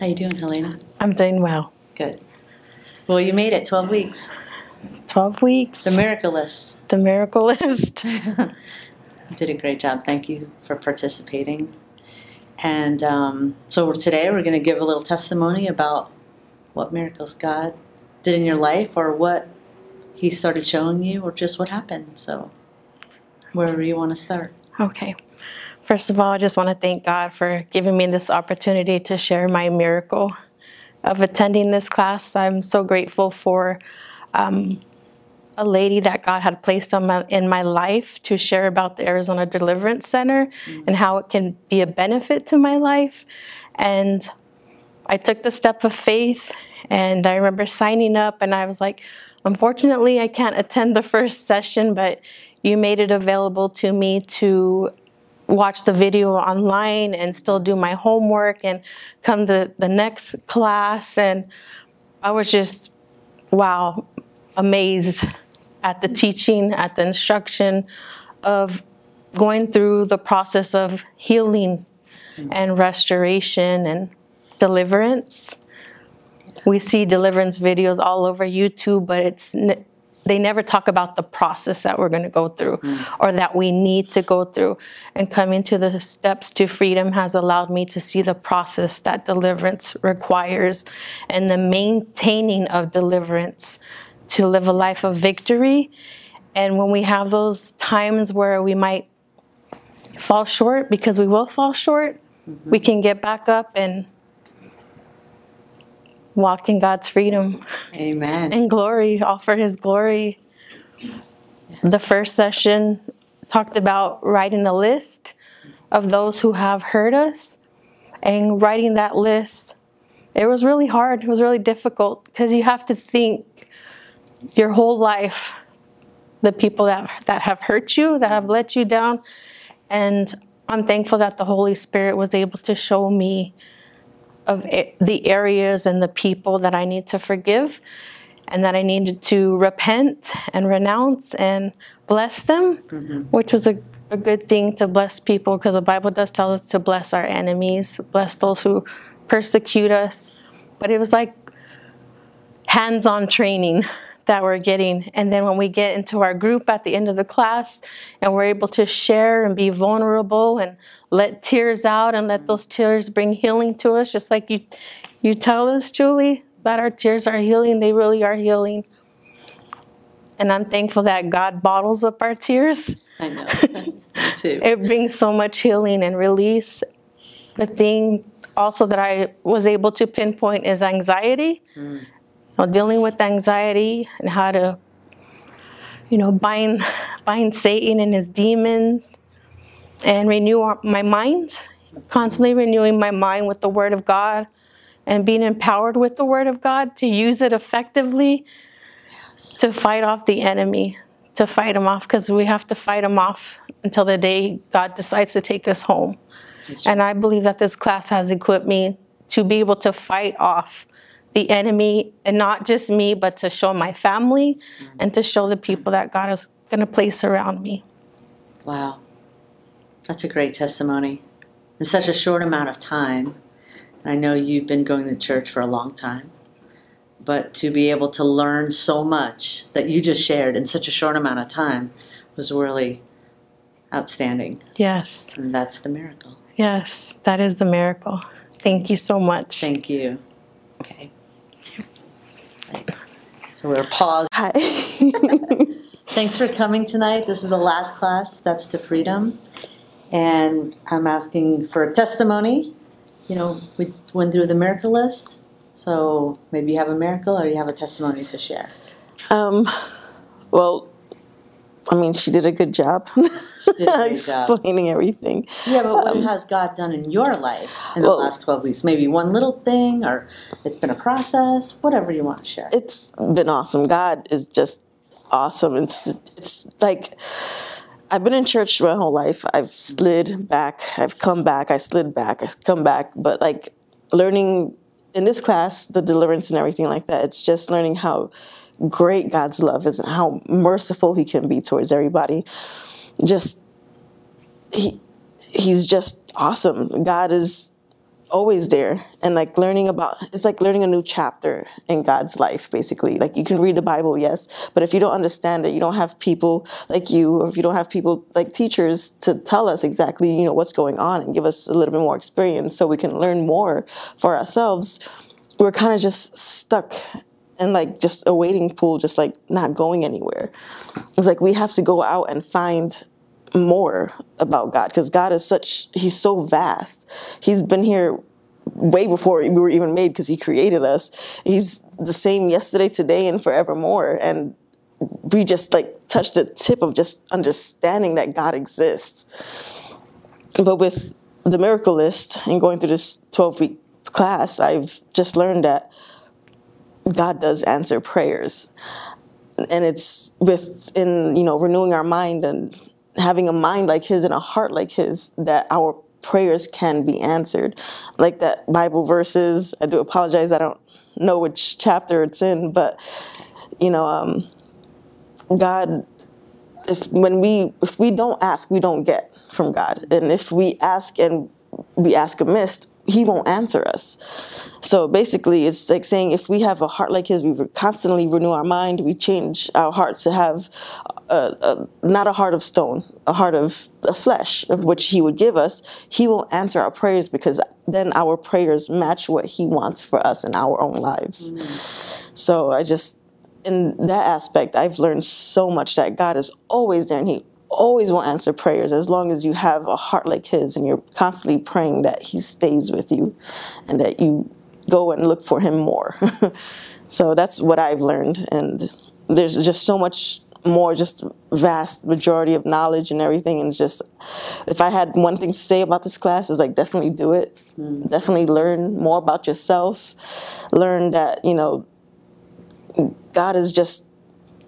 How you doing, Helena? I'm doing well. Good. Well, you made it 12 weeks. 12 weeks. The miracle list. The miracle list. Did a great job. Thank you for participating. And um, so today we're going to give a little testimony about what miracles God did in your life or what He started showing you or just what happened. So, wherever you want to start. Okay. First of all, I just want to thank God for giving me this opportunity to share my miracle of attending this class. I'm so grateful for um, a lady that God had placed on my, in my life to share about the Arizona Deliverance Center and how it can be a benefit to my life. And I took the step of faith, and I remember signing up, and I was like, unfortunately, I can't attend the first session, but you made it available to me to watch the video online and still do my homework and come to the next class. And I was just, wow, amazed at the teaching, at the instruction of going through the process of healing and restoration and deliverance. We see deliverance videos all over YouTube, but it's they never talk about the process that we're going to go through mm. or that we need to go through. And coming to the steps to freedom has allowed me to see the process that deliverance requires and the maintaining of deliverance to live a life of victory. And when we have those times where we might fall short, because we will fall short, mm-hmm. we can get back up and walk in God's freedom Amen. and glory, offer His glory. The first session talked about writing a list of those who have hurt us and writing that list. It was really hard, it was really difficult because you have to think your whole life the people that, that have hurt you, that have let you down. And I'm thankful that the Holy Spirit was able to show me of the areas and the people that I need to forgive and that I needed to repent and renounce and bless them, mm-hmm. which was a, a good thing to bless people because the Bible does tell us to bless our enemies, bless those who persecute us. But it was like hands on training that we're getting. And then when we get into our group at the end of the class and we're able to share and be vulnerable and let tears out and let those tears bring healing to us, just like you, you tell us, Julie, that our tears are healing, they really are healing. And I'm thankful that God bottles up our tears. I know. Too. It brings so much healing and release. The thing also that I was able to pinpoint is anxiety. You know, dealing with anxiety and how to, you know, bind bind Satan and his demons, and renew our, my mind. Constantly renewing my mind with the Word of God, and being empowered with the Word of God to use it effectively to fight off the enemy, to fight him off, because we have to fight him off until the day God decides to take us home. And I believe that this class has equipped me to be able to fight off the enemy, and not just me, but to show my family mm-hmm. and to show the people that God is going to place around me. Wow. That's a great testimony. In such a short amount of time, I know you've been going to church for a long time, but to be able to learn so much that you just shared in such a short amount of time was really outstanding. Yes, And that's the miracle. yes, that is the miracle. Thank you so much. Thank you. Okay. So we're paused. Hi. Thanks for coming tonight. This is the last class, Steps to Freedom. And I'm asking for a testimony. You know, we went through the miracle list. So maybe you have a miracle or you have a testimony to share. um, well, I mean, she did a good job a great job. explaining everything. Yeah, but what um, has God done in your life in the well- last 12 weeks? Maybe one little thing or it's been a process, whatever you want to share. It's been awesome. God is just awesome. It's it's like I've been in church my whole life. I've slid back. I've come back. I slid back. I've come back. But like learning in this class, the deliverance and everything like that. It's just learning how great God's love is and how merciful He can be towards everybody. Just he he's just awesome. God is always there and like learning about it's like learning a new chapter in God's life basically like you can read the Bible yes but if you don't understand it you don't have people like you or if you don't have people like teachers to tell us exactly you know what's going on and give us a little bit more experience so we can learn more for ourselves we're kind of just stuck in like just a waiting pool just like not going anywhere it's like we have to go out and find more about God because God is such, He's so vast. He's been here way before we were even made because He created us. He's the same yesterday, today, and forevermore. And we just like touched the tip of just understanding that God exists. But with the miracle list and going through this 12 week class, I've just learned that God does answer prayers. And it's within, you know, renewing our mind and having a mind like his and a heart like his that our prayers can be answered. Like that Bible verses, I do apologize, I don't know which chapter it's in, but you know, um, God if when we if we don't ask, we don't get from God. And if we ask and we ask amiss, he won't answer us. So basically, it's like saying if we have a heart like his, we constantly renew our mind, we change our hearts to have a, a, not a heart of stone, a heart of, of flesh, of which he would give us, he will answer our prayers because then our prayers match what he wants for us in our own lives. Mm. So I just, in that aspect, I've learned so much that God is always there and he always will answer prayers as long as you have a heart like his and you're constantly praying that he stays with you and that you go and look for him more. so that's what I've learned. And there's just so much more, just vast majority of knowledge and everything. And just, if I had one thing to say about this class, is like definitely do it. Mm. Definitely learn more about yourself. Learn that, you know, God is just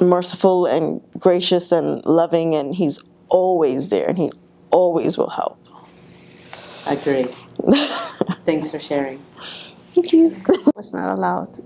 merciful and gracious and loving, and He's always there, and He always will help. I agree. Thanks for sharing. Thank you. I was not allowed.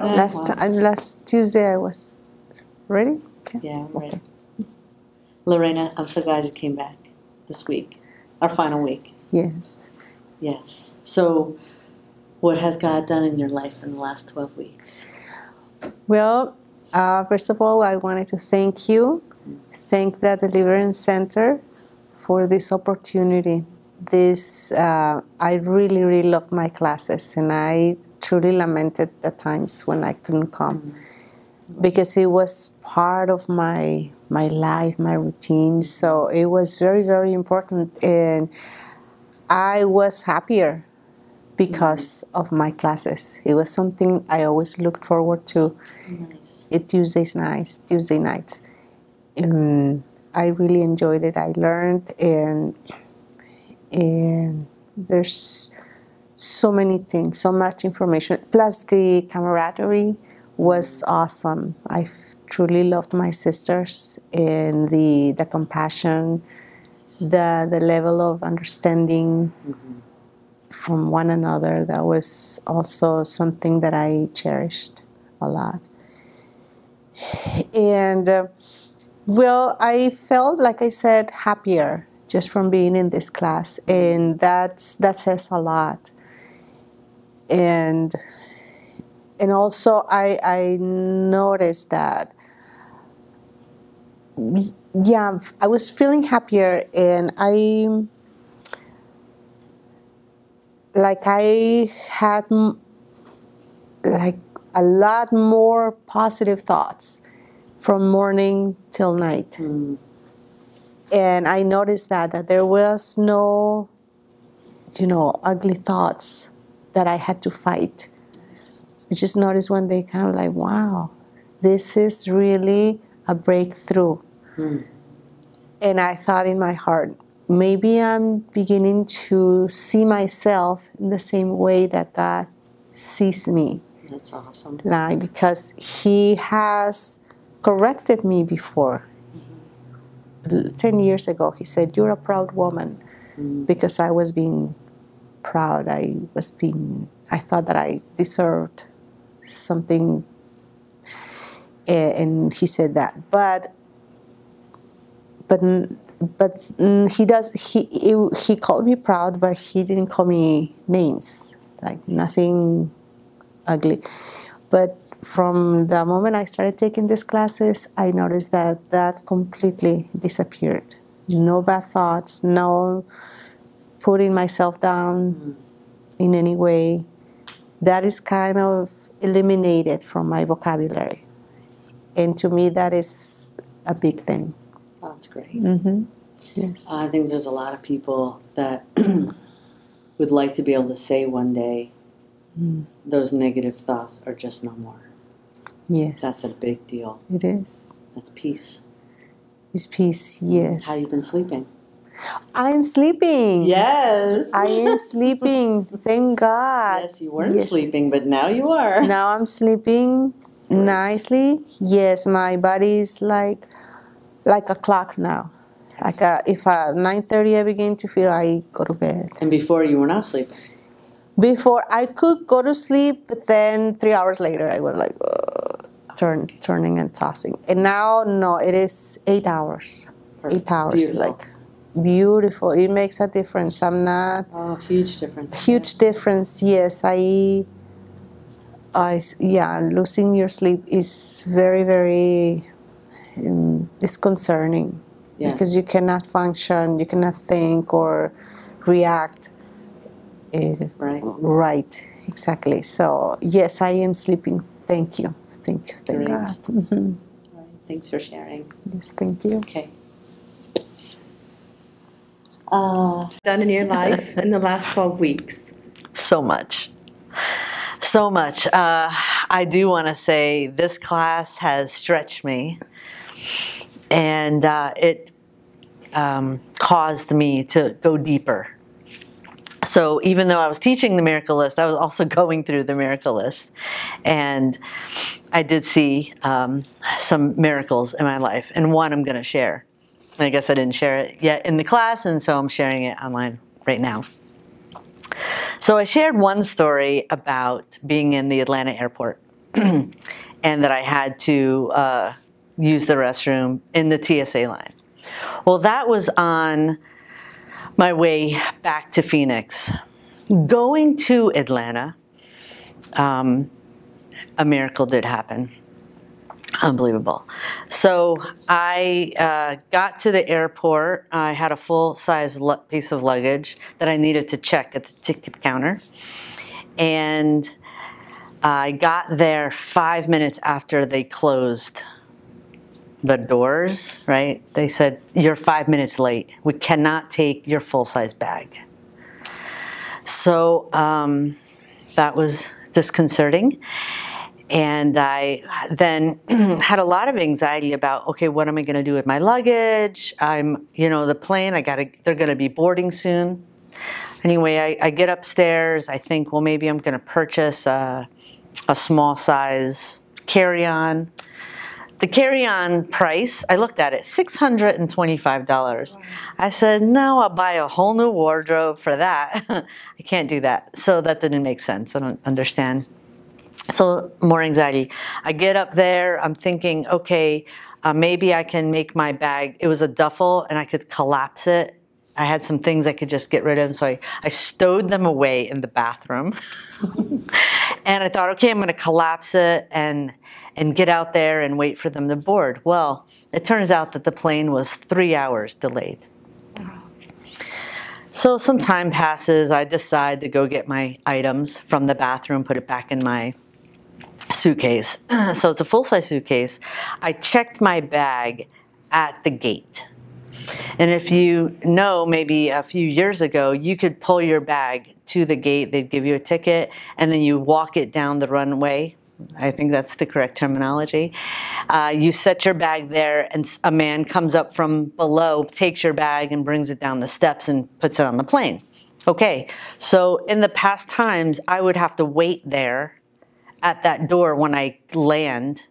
Oh, last wow. last Tuesday I was ready. Yeah, yeah ready. Okay. Lorena, I'm so glad you came back this week, our final week. Yes. Yes. So, what has God done in your life in the last 12 weeks? Well, uh, first of all, I wanted to thank you, thank the Deliverance Center for this opportunity this uh, I really really loved my classes and I truly lamented the times when I couldn't come mm-hmm. because it was part of my my life my routine so it was very very important and I was happier because of my classes it was something I always looked forward to nice. it Tuesdays nights Tuesday nights and I really enjoyed it I learned and and there's so many things, so much information. Plus, the camaraderie was awesome. I truly loved my sisters and the the compassion, the the level of understanding mm-hmm. From one another. That was also something that I cherished a lot. And uh, well, I felt like I said happier just from being in this class, and that's that says a lot. And and also I I noticed that yeah I was feeling happier, and I like I had like a lot more positive thoughts from morning till night. Mm and I noticed that that there was no, you know, ugly thoughts that I had to fight. I just noticed one day, kind of like, wow, this is really a breakthrough. Hmm. And I thought in my heart, maybe I'm beginning to see myself in the same way that God sees me. That's awesome. Like, because He has corrected me before 10 years ago, he said, You're a proud woman. Mm. Because I was being proud. I was being, I thought that I deserved something. And he said that. But but but mm, he does he, he he called me proud, but he didn't call me names like nothing ugly. But from the moment I started taking these classes, I noticed that that completely disappeared. No bad thoughts, no putting myself down in any way. That is kind of eliminated from my vocabulary. And to me, that is a big thing. That's great. Mm-hmm. Yes. Uh, I think there's a lot of people that would like to be able to say one day mm. those negative thoughts are just no more. yes. That's a big deal. it is. That's peace. It's peace. Yes. How you been sleeping? I am sleeping. Yes. I am sleeping. Thank God. yes, you weren't Yes. sleeping, but now you are. Now I'm sleeping nicely. Yes, my body is like like a clock now. Like a, if at 9:30 I begin to feel I go to bed. And before you were not sleeping. Before I could go to sleep, but then three hours later I was like uh, turn turning and tossing. And now no, it is eight hours. Eight hours, Beautiful. like beautiful. It makes a difference. I'm not Oh, huge difference. huge difference yes I. I yeah losing your sleep is very very um, it's concerning Yeah. because you cannot function you cannot think or react uh, Right. right exactly so yes i am sleeping thank you thank you thank Great. god Mhm. All right. Thanks for sharing. yes thank you Okay. Uh, Done in your life in the last 12 weeks. so much. So much. Uh, I do want to say this class has stretched me and uh, it um, caused me to go deeper. So even though I was teaching the miracle list, I was also going through the miracle list. And I did see um, some miracles in my life, and one I'm going to share. I guess I didn't share it yet in the class, and so I'm sharing it online right now. So I shared one story about being in the Atlanta airport and that I had to uh, use the restroom in the TSA line. Well, that was on my way back to Phoenix. Going to Atlanta, um, a miracle did happen. Unbelievable. So I uh, got to the airport. I had a full size piece of luggage that I needed to check at the ticket counter. And I got there five minutes after they closed the doors, right? They said, You're five minutes late. We cannot take your full size bag. So um, that was disconcerting. And I then had a lot of anxiety about, okay, what am I going to do with my luggage? I'm, you know, the plane, I got to, they're going to be boarding soon. Anyway, I, I get upstairs. I think, well, maybe I'm going to purchase a, a small size carry on. The carry on price, I looked at it, $625. I said, no, I'll buy a whole new wardrobe for that. I can't do that. So that didn't make sense. I don't understand. So more anxiety. I get up there. I'm thinking, okay, uh, maybe I can make my bag. It was a duffel, and I could collapse it. I had some things I could just get rid of, so I, I stowed them away in the bathroom. and I thought, okay, I'm going to collapse it and and get out there and wait for them to board. Well, it turns out that the plane was three hours delayed. So some time passes. I decide to go get my items from the bathroom, put it back in my suitcase. so it's a full size suitcase. I checked my bag at the gate. And if you know, maybe a few years ago, you could pull your bag to the gate, they'd give you a ticket, and then you walk it down the runway. I think that's the correct terminology. Uh, you set your bag there, and a man comes up from below, takes your bag, and brings it down the steps and puts it on the plane. Okay, so in the past times, I would have to wait there at that door when I land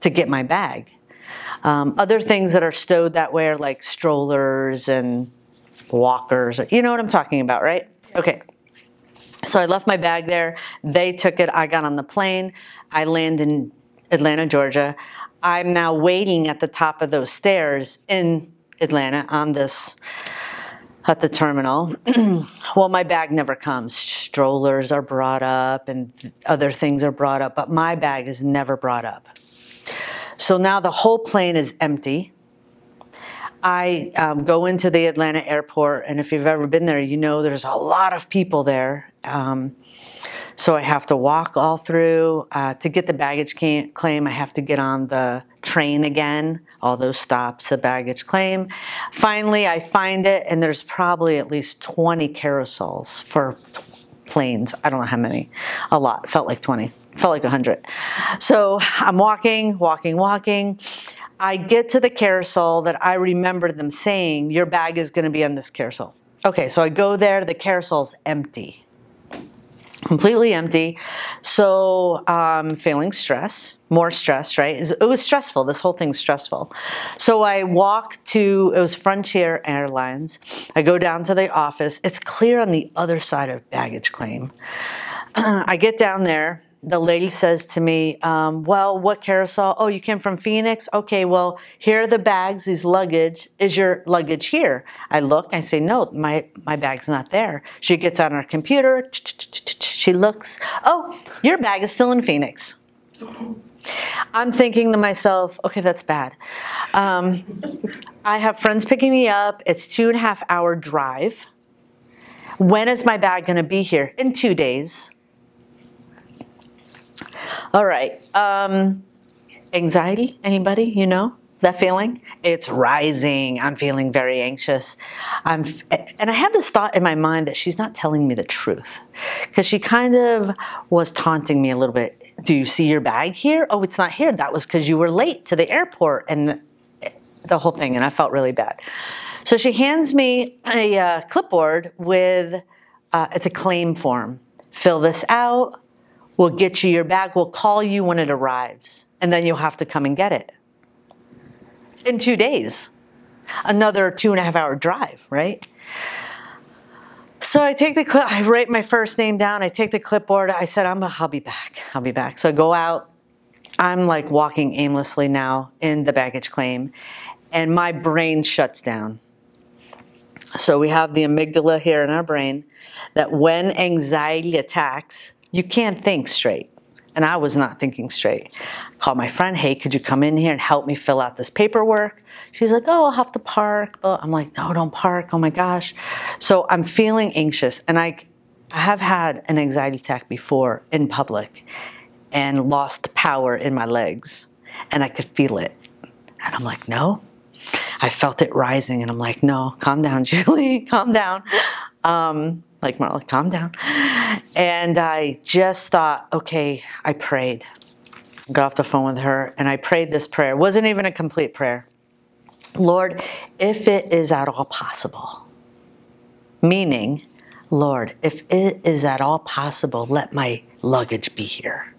to get my bag. Um, other things that are stowed that way are like strollers and walkers. You know what I'm talking about, right? Okay. So I left my bag there. They took it. I got on the plane. I land in Atlanta, Georgia. I'm now waiting at the top of those stairs in Atlanta on this at the terminal. well, my bag never comes. Strollers are brought up and other things are brought up, but my bag is never brought up. So now the whole plane is empty. I um, go into the Atlanta airport, and if you've ever been there, you know there's a lot of people there. Um, so I have to walk all through. Uh, to get the baggage claim, I have to get on the train again, all those stops, the baggage claim. Finally, I find it, and there's probably at least 20 carousels for planes. I don't know how many. A lot. Felt like 20. Felt like 100. So I'm walking, walking, walking. I get to the carousel that I remember them saying, your bag is going to be on this carousel. Okay, so I go there, the carousel's empty completely empty. So um, feeling stress, more stress, right? It was stressful. This whole thing's stressful. So I walk to, it was Frontier Airlines. I go down to the office. It's clear on the other side of baggage claim. I get down there the lady says to me, um, well, what carousel? Oh, you came from Phoenix? Okay, well, here are the bags, these luggage. Is your luggage here? I look, I say, no, my, my bag's not there. She gets on her computer, she looks, oh, your bag is still in Phoenix. I'm thinking to myself, okay, that's bad. Um, I have friends picking me up. It's two and a half hour drive. When is my bag going to be here? In two days. All right. Um, anxiety, anybody, you know? That feeling? It's rising. I'm feeling very anxious. I'm, and I had this thought in my mind that she's not telling me the truth because she kind of was taunting me a little bit. Do you see your bag here? Oh, it's not here. That was because you were late to the airport and the, the, whole thing. And I felt really bad. So she hands me a uh, clipboard with, uh, it's a claim form. Fill this out. We'll get you your bag. We'll call you when it arrives, and then you'll have to come and get it. In two days, another two and a half hour drive, right? So I take the clip, I write my first name down, I take the clipboard, I said, I'm a, I'll be back, I'll be back. So I go out, I'm like walking aimlessly now in the baggage claim, and my brain shuts down. So we have the amygdala here in our brain that when anxiety attacks, you can't think straight. And I was not thinking straight. I called my friend, hey, could you come in here and help me fill out this paperwork? She's like, oh, I'll have to park. But I'm like, no, don't park. Oh my gosh. So I'm feeling anxious. And I, I have had an anxiety attack before in public and lost power in my legs. And I could feel it. And I'm like, no. I felt it rising. And I'm like, no, calm down, Julie, calm down. Um, like Marla, calm down. And I just thought, okay, I prayed. Got off the phone with her and I prayed this prayer. It wasn't even a complete prayer. Lord, if it is at all possible, meaning, Lord, if it is at all possible, let my luggage be here.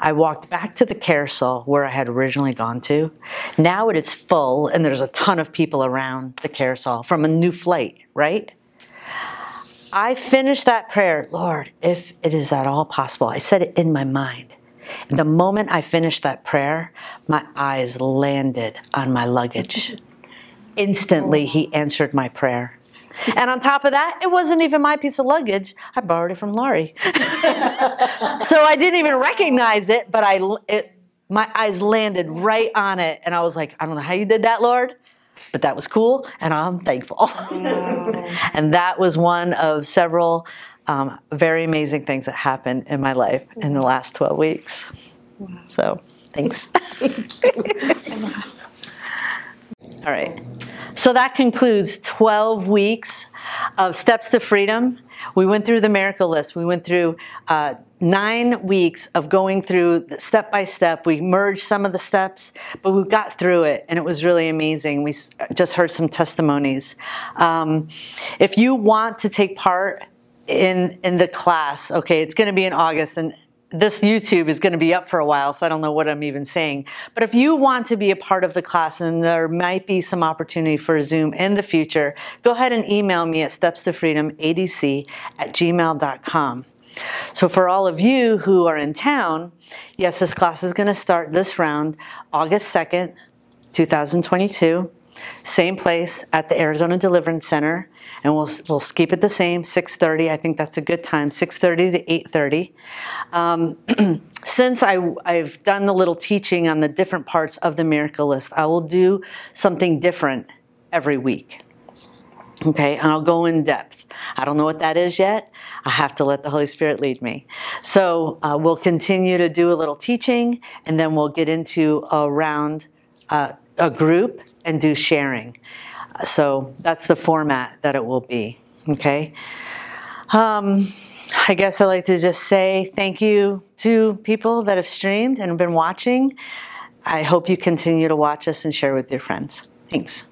I walked back to the carousel where I had originally gone to. Now it is full and there's a ton of people around the carousel from a new flight, right? I finished that prayer, Lord, if it is at all possible. I said it in my mind. And the moment I finished that prayer, my eyes landed on my luggage. Instantly, he answered my prayer. And on top of that, it wasn't even my piece of luggage. I borrowed it from Laurie. so I didn't even recognize it, but I, it, my eyes landed right on it. And I was like, I don't know how you did that, Lord, but that was cool, and I'm thankful. and that was one of several um, very amazing things that happened in my life in the last 12 weeks. So, thanks. All right. So that concludes 12 weeks of Steps to Freedom. We went through the miracle list. We went through uh, nine weeks of going through step by step. We merged some of the steps, but we got through it, and it was really amazing. We just heard some testimonies. Um, if you want to take part in in the class, okay, it's going to be in August, and this YouTube is going to be up for a while, so I don't know what I'm even saying. But if you want to be a part of the class and there might be some opportunity for Zoom in the future, go ahead and email me at stepstofreedomadc at gmail.com. So for all of you who are in town, yes, this class is going to start this round, August 2nd, 2022. same place at the Arizona Deliverance Center, and we'll we'll keep it the same, 6:30. I think that's a good time, 6:30 to 8:30. Um, since I, I've done the little teaching on the different parts of the miracle list, I will do something different every week. Okay, I'll go in depth. I don't know what that is yet. I have to let the Holy Spirit lead me. So uh, we'll continue to do a little teaching, and then we'll get into a round, uh, a group, and do sharing. So that's the format that it will be. Okay. Um, I guess I'd like to just say thank you to people that have streamed and been watching. I hope you continue to watch us and share with your friends. Thanks.